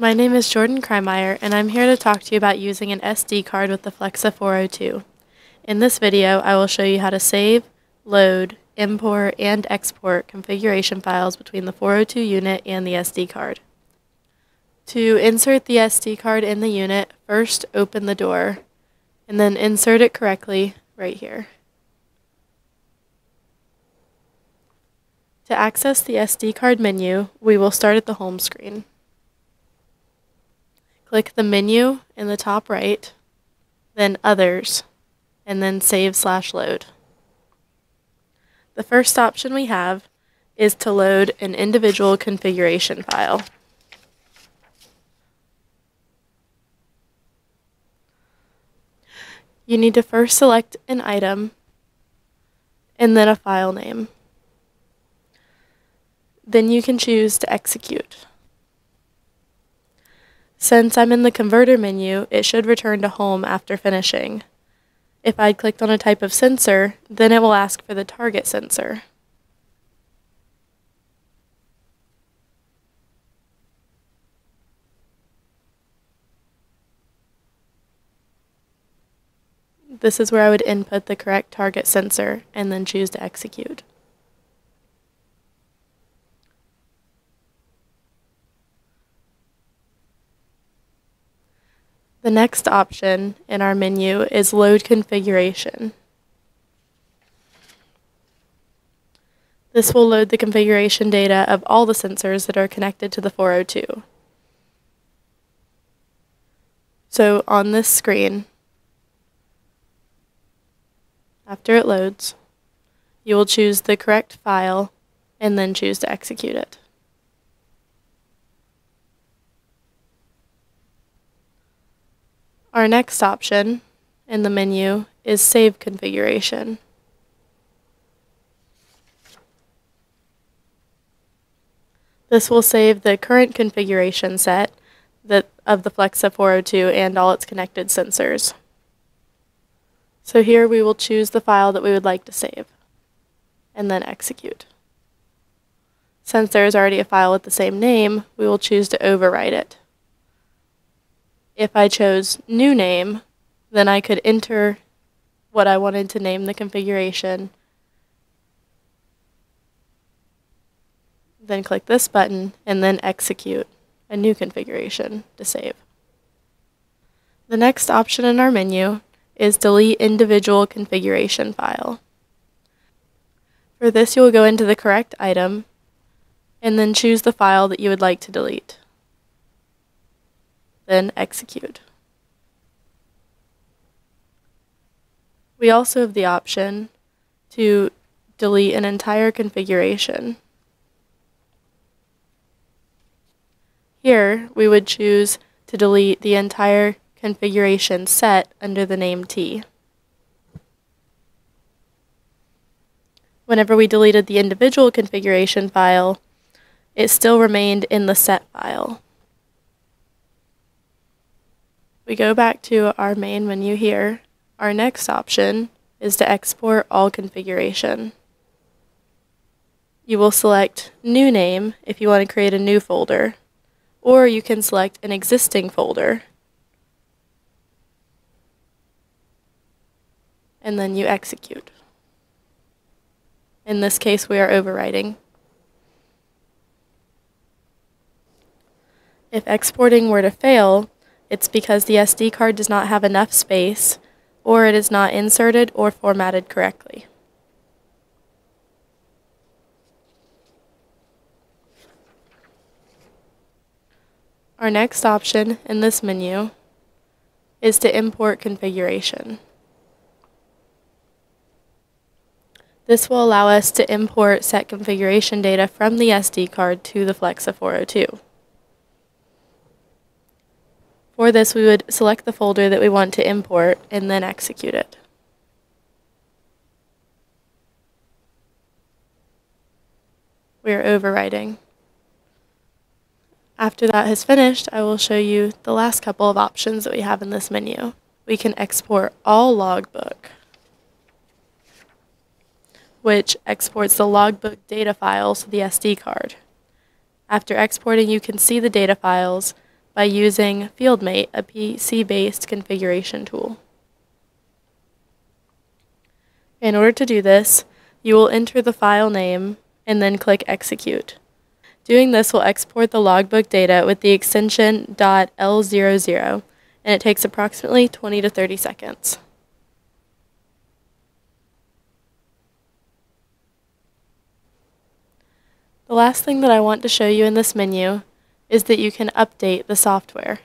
My name is Jordan Kremeyer, and I'm here to talk to you about using an SD card with the Flexa 402. In this video, I will show you how to save, load, import, and export configuration files between the 402 unit and the SD card. To insert the SD card in the unit, first open the door, and then insert it correctly right here. To access the SD card menu, we will start at the home screen. Click the menu in the top right, then Others, and then Save slash Load. The first option we have is to load an individual configuration file. You need to first select an item and then a file name. Then you can choose to execute. Since I'm in the converter menu, it should return to home after finishing. If I'd clicked on a type of sensor, then it will ask for the target sensor. This is where I would input the correct target sensor and then choose to execute. The next option in our menu is Load Configuration. This will load the configuration data of all the sensors that are connected to the 402. So on this screen, after it loads, you will choose the correct file and then choose to execute it. Our next option in the menu is Save Configuration. This will save the current configuration set that, of the Flexa 402 and all its connected sensors. So here we will choose the file that we would like to save and then execute. Since there is already a file with the same name, we will choose to overwrite it. If I chose new name, then I could enter what I wanted to name the configuration. Then click this button and then execute a new configuration to save. The next option in our menu is delete individual configuration file. For this, you will go into the correct item and then choose the file that you would like to delete then execute. We also have the option to delete an entire configuration. Here, we would choose to delete the entire configuration set under the name T. Whenever we deleted the individual configuration file, it still remained in the set file. We go back to our main menu here. Our next option is to export all configuration. You will select New Name if you want to create a new folder, or you can select an existing folder. And then you execute. In this case, we are overwriting. If exporting were to fail, it's because the SD card does not have enough space or it is not inserted or formatted correctly. Our next option in this menu is to import configuration. This will allow us to import set configuration data from the SD card to the Flexa 402. For this, we would select the folder that we want to import and then execute it. We are overwriting. After that has finished, I will show you the last couple of options that we have in this menu. We can export all logbook, which exports the logbook data files to the SD card. After exporting, you can see the data files by using FieldMate, a PC-based configuration tool. In order to do this, you will enter the file name and then click Execute. Doing this will export the logbook data with the extension .l00, and it takes approximately 20 to 30 seconds. The last thing that I want to show you in this menu is that you can update the software.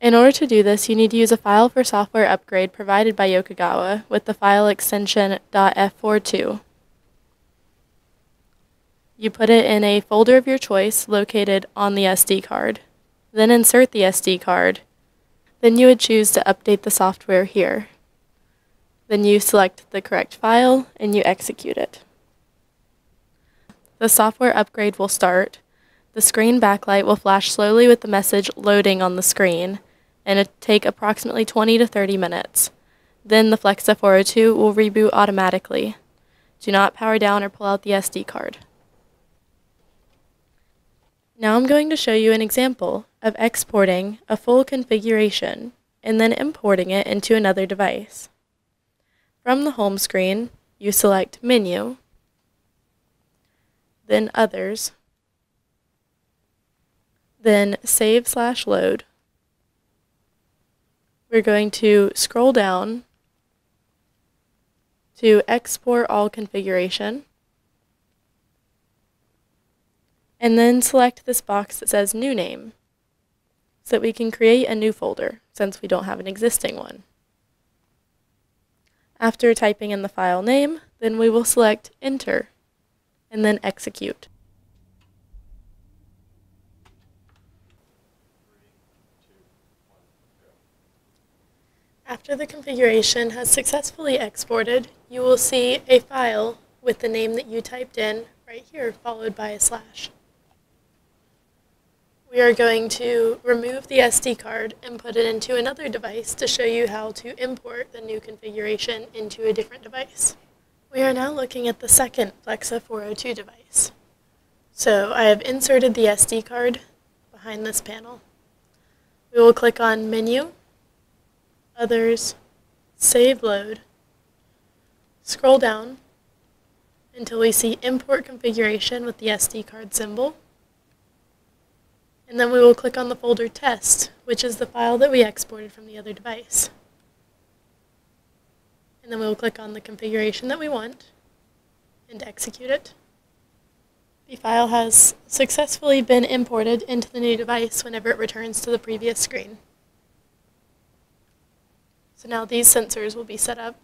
In order to do this, you need to use a file for software upgrade provided by Yokogawa with the file extension .f42. You put it in a folder of your choice located on the SD card. Then insert the SD card. Then you would choose to update the software here. Then you select the correct file and you execute it. The software upgrade will start. The screen backlight will flash slowly with the message loading on the screen and it take approximately 20 to 30 minutes. Then the Flexa 402 will reboot automatically. Do not power down or pull out the SD card. Now I'm going to show you an example of exporting a full configuration and then importing it into another device. From the home screen, you select Menu, then Others, then Save slash Load. We're going to scroll down to Export All Configuration, and then select this box that says New Name so that we can create a new folder since we don't have an existing one. After typing in the file name, then we will select Enter and then Execute. After the configuration has successfully exported, you will see a file with the name that you typed in right here, followed by a slash. We are going to remove the SD card and put it into another device to show you how to import the new configuration into a different device. We are now looking at the second Flexa 402 device. So I have inserted the SD card behind this panel. We will click on Menu, Others, Save Load, scroll down until we see Import Configuration with the SD card symbol. And then we will click on the folder Test, which is the file that we exported from the other device. And then we will click on the configuration that we want and execute it. The file has successfully been imported into the new device whenever it returns to the previous screen. So now these sensors will be set up